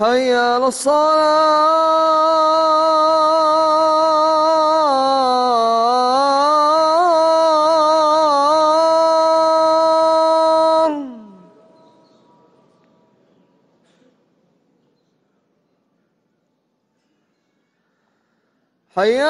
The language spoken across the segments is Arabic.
حي على الصلاة حي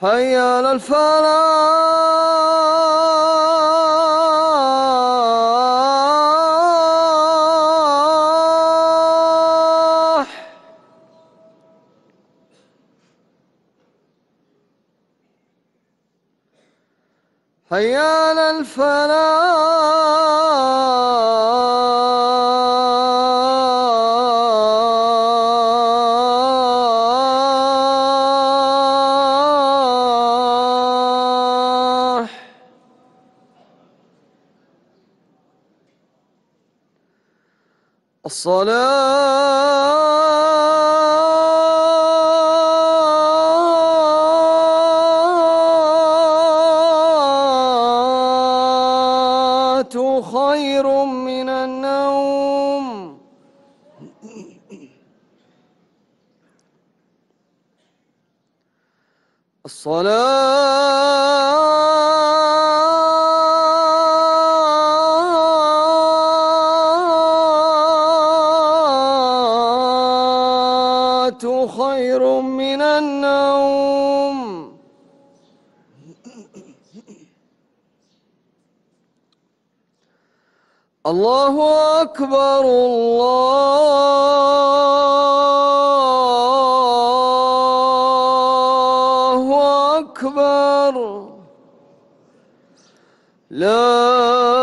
حي على الفلاح حي الصلاة خير من النوم. الصلاة خير من النوم. الله أكبر الله أكبر. لا